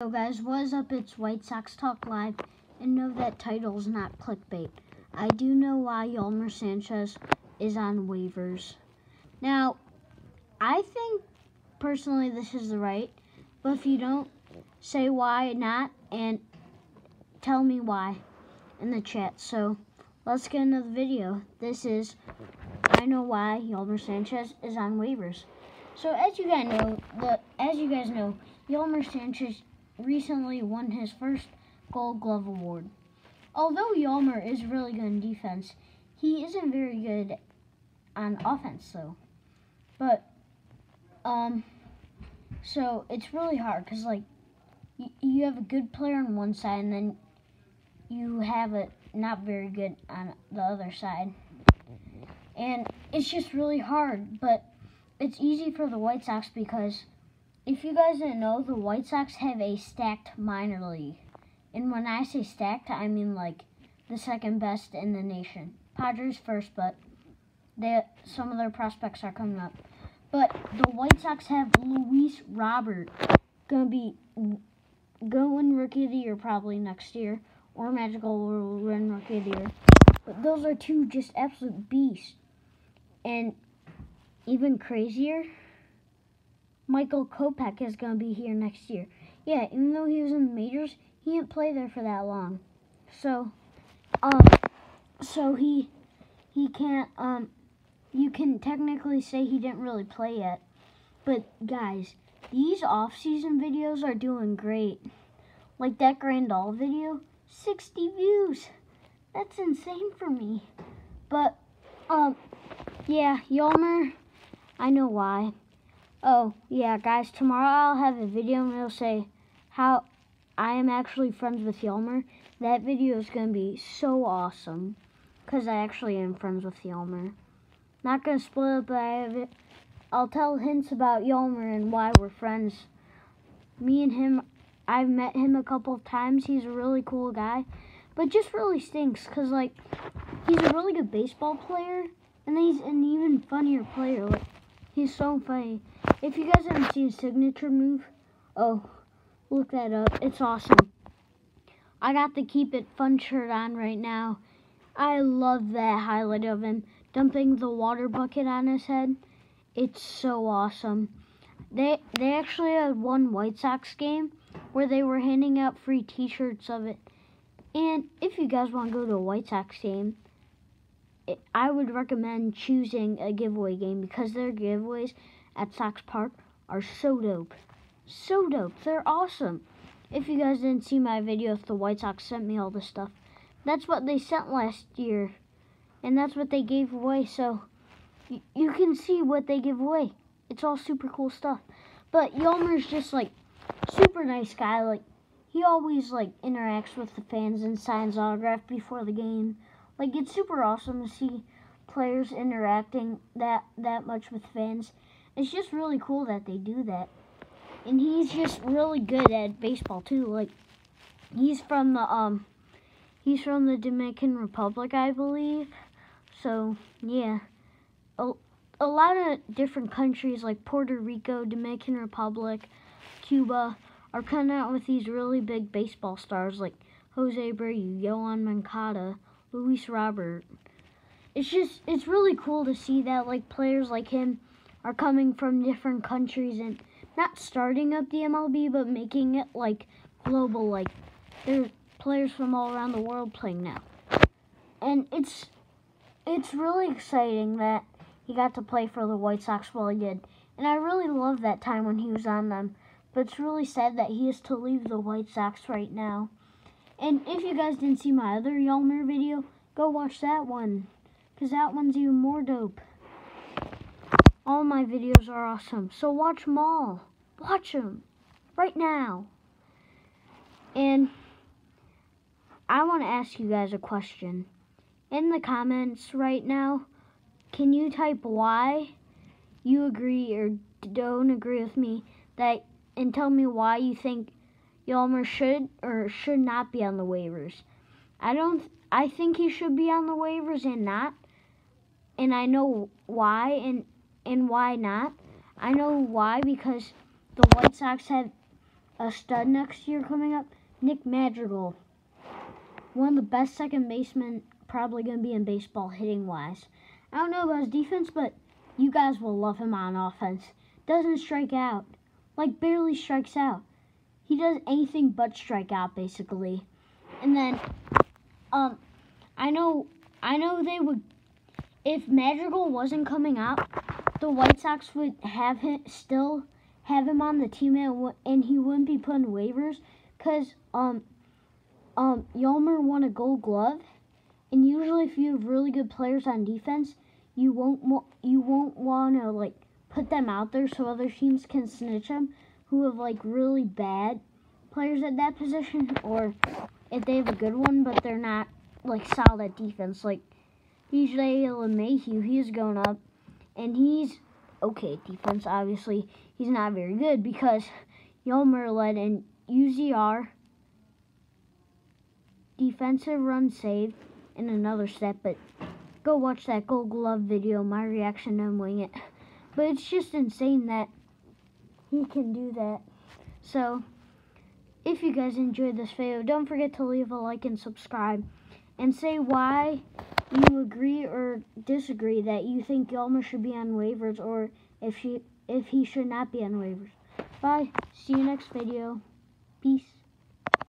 So guys, what is up? It's White Sox Talk Live, and know that title's not clickbait. I do know why Yolmer Sanchez is on waivers. Now, I think personally this is the right, but if you don't, say why not, and tell me why in the chat. So, let's get into the video. This is I know why Yolmer Sanchez is on waivers. So as you guys know, the as you guys know, Yolmer Sanchez recently won his first Gold Glove award. Although Yolmer is really good in defense, he isn't very good on offense though. But um, so it's really hard because like you, you have a good player on one side and then you have a not very good on the other side. And it's just really hard, but it's easy for the White Sox because if you guys didn't know, the White Sox have a stacked minor league. And when I say stacked, I mean like the second best in the nation. Padres first, but they, some of their prospects are coming up. But the White Sox have Luis Robert, gonna be going rookie of the year probably next year, or Madrigal will win rookie of the year. But those are two just absolute beasts. And even crazier, Michael Kopech is going to be here next year. Yeah, even though he was in the majors, he didn't play there for that long. So, um, so he, he can't, um, you can technically say he didn't really play yet. But guys, these off-season videos are doing great. Like that Grandal video, 60 views. That's insane for me. But, um, yeah, Yolmer, I know why. Oh, yeah, guys, tomorrow I'll have a video and it'll say how I am actually friends with Yolmer. That video is going to be so awesome because I actually am friends with Yolmer. Not going to spoil it, but I have it. I'll tell hints about Yolmer and why we're friends. Me and him, I've met him a couple of times. He's a really cool guy, but just really stinks because, like, he's a really good baseball player and he's an even funnier player. Like, he's so funny. If you guys haven't seen his signature move, oh, look that up. It's awesome. I got the Keep It Fun shirt on right now. I love that highlight of him dumping the water bucket on his head. It's so awesome. They they actually had one White Sox game where they were handing out free T-shirts of it. And if you guys want to go to a White Sox game, I would recommend choosing a giveaway game because their giveaways at Sox Park are so dope. So dope. They're awesome. If you guys didn't see my video if the White Sox sent me all this stuff, that's what they sent last year. And that's what they gave away. So you can see what they give away. It's all super cool stuff. But Yolmer's just like super nice guy. Like he always like interacts with the fans and signs autograph before the game. Like it's super awesome to see players interacting that that much with fans. It's just really cool that they do that. And he's just really good at baseball too. Like he's from the um he's from the Dominican Republic, I believe. So, yeah. A, a lot of different countries like Puerto Rico, Dominican Republic, Cuba are coming out with these really big baseball stars like Jose Abreu, Yoan Moncada, Luis Robert. It's just, it's really cool to see that like players like him are coming from different countries and not starting up the MLB, but making it like global. Like there's players from all around the world playing now, and it's it's really exciting that he got to play for the White Sox while he did, and I really love that time when he was on them. But it's really sad that he has to leave the White Sox right now. And if you guys didn't see my other Yolmer video, go watch that one. Because that one's even more dope. All my videos are awesome. So watch them all. Watch them. Right now. And I want to ask you guys a question. In the comments right now, can you type why you agree or don't agree with me that and tell me why you think Yolmer should or should not be on the waivers. I don't. I think he should be on the waivers and not. And I know why and and why not. I know why because the White Sox have a stud next year coming up, Nick Madrigal. One of the best second basemen probably going to be in baseball hitting wise. I don't know about his defense, but you guys will love him on offense. Doesn't strike out. Like barely strikes out. He does anything but strike out basically. And then um I know I know they would if Madrigal wasn't coming out, the White Sox would have him still have him on the team and, and he wouldn't be put in waivers cuz um um Yolmer won a gold glove and usually if you have really good players on defense, you won't you won't want to like put them out there so other teams can snitch them who have like really bad players at that position or if they have a good one but they're not like solid defense. Like DJ LeMahieu, he's going up and he's okay defense obviously. He's not very good because Yolmer led in UZR defensive run saved in another step but go watch that gold glove video. My reaction him winning it. But it's just insane that he can do that. So, if you guys enjoyed this video, don't forget to leave a like and subscribe. And say why you agree or disagree that you think Yolmer should be on waivers or if she if he should not be on waivers. Bye. See you next video. Peace.